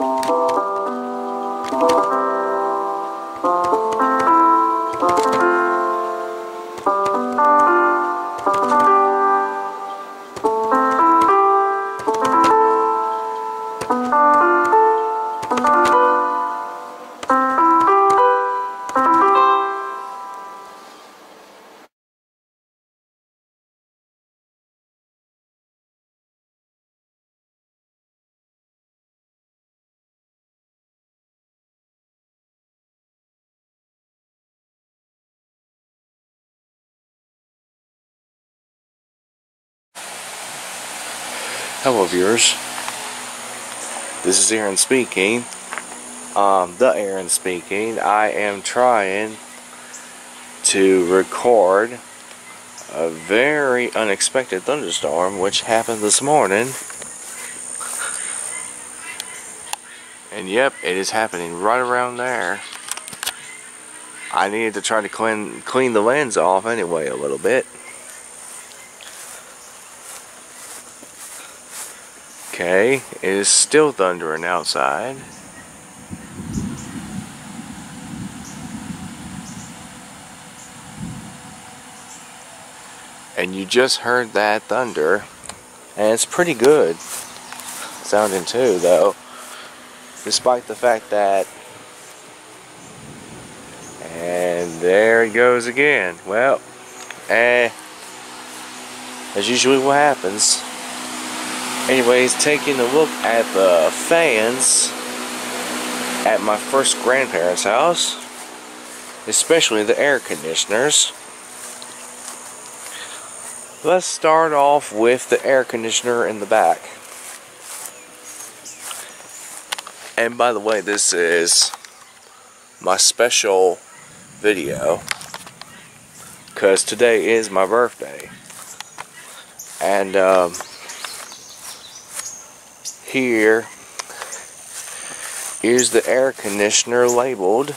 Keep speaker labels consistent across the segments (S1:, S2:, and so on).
S1: Bye. Hello viewers, this is Aaron speaking, um, the Aaron speaking. I am trying to record a very unexpected thunderstorm which happened this morning. And yep, it is happening right around there. I needed to try to clean, clean the lens off anyway a little bit. Okay, it is still thundering outside. And you just heard that thunder. And it's pretty good sounding too, though. Despite the fact that. And there it goes again. Well, eh. As usually what happens anyways taking a look at the fans at my first grandparents house especially the air conditioners. Let's start off with the air conditioner in the back. And by the way this is my special video because today is my birthday. And um, here. Is the air conditioner labeled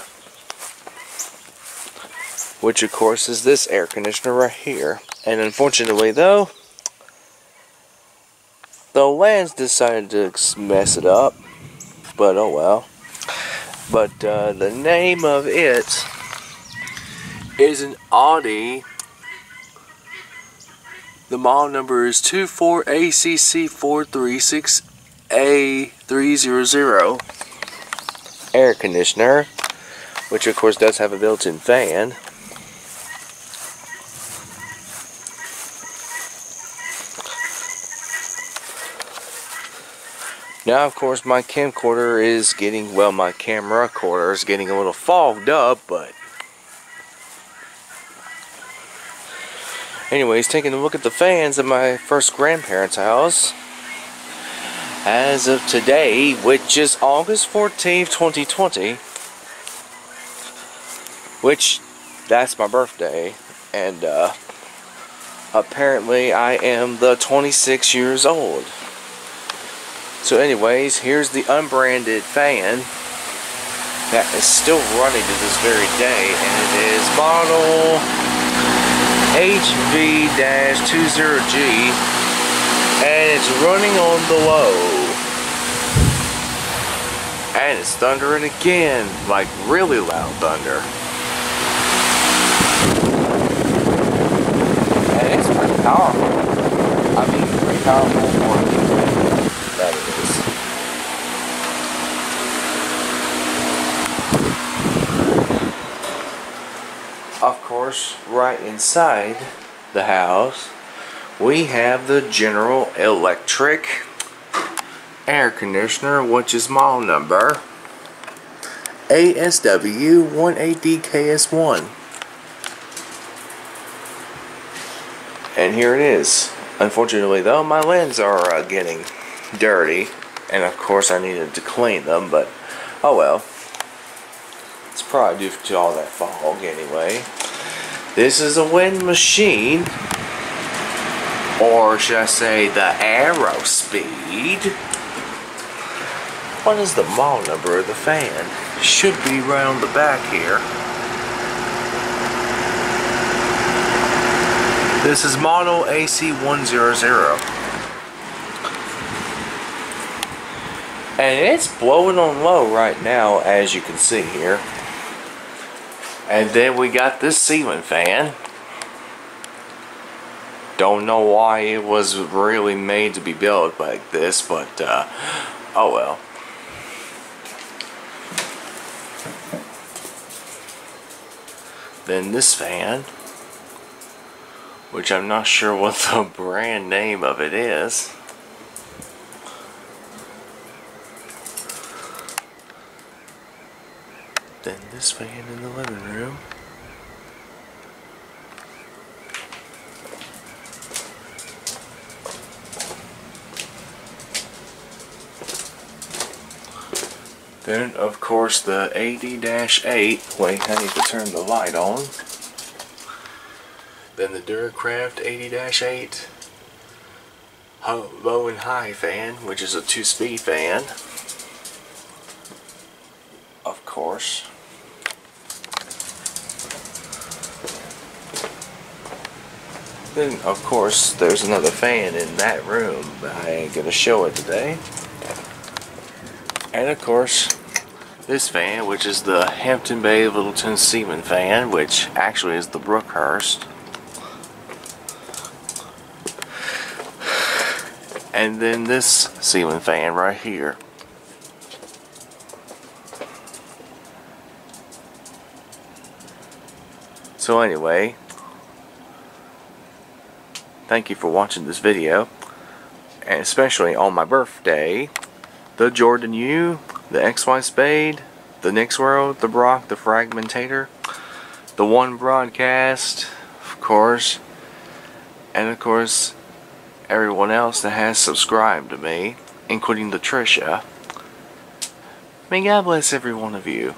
S1: which of course is this air conditioner right here. And unfortunately though the lens decided to mess it up but oh well. But uh, the name of it is an Audi. The model number is 24ACC436 a300 air conditioner, which of course does have a built-in fan. Now, of course, my camcorder is getting, well, my camera recorder is getting a little fogged up, but anyways, taking a look at the fans at my first grandparents' house as of today, which is August 14th, 2020, which that's my birthday, and uh, apparently I am the 26 years old. So anyways, here's the unbranded fan that is still running to this very day, and it is model HV-20G and it's running on the low. And it's thundering again, like really loud thunder. And it's pretty powerful. I mean, pretty powerful for that is. Of course, right inside the house we have the General Electric air conditioner, which is model number ASW18DKS1. And here it is. Unfortunately, though, my lens are uh, getting dirty, and of course, I needed to clean them, but oh well. It's probably due to all that fog anyway. This is a wind machine or should I say the arrow speed. What is the model number of the fan? Should be around the back here. This is model AC100. And it's blowing on low right now, as you can see here. And then we got this ceiling fan. Don't know why it was really made to be built like this, but uh, oh well. Then this fan, which I'm not sure what the brand name of it is. Then this fan in the living room. Then, of course, the AD-8. Wait, I need to turn the light on. Then the Duracraft 80-8 low and high fan, which is a two-speed fan. Of course. Then, of course, there's another fan in that room, but I ain't gonna show it today. And of course, this fan, which is the Hampton Bay Littleton Seaman fan, which actually is the Brookhurst. And then this ceiling fan right here. So anyway, thank you for watching this video, and especially on my birthday the Jordan U, the XY Spade, the Nyx World, the Brock, the Fragmentator, the One Broadcast, of course, and of course everyone else that has subscribed to me, including the Trisha. May God bless every one of you.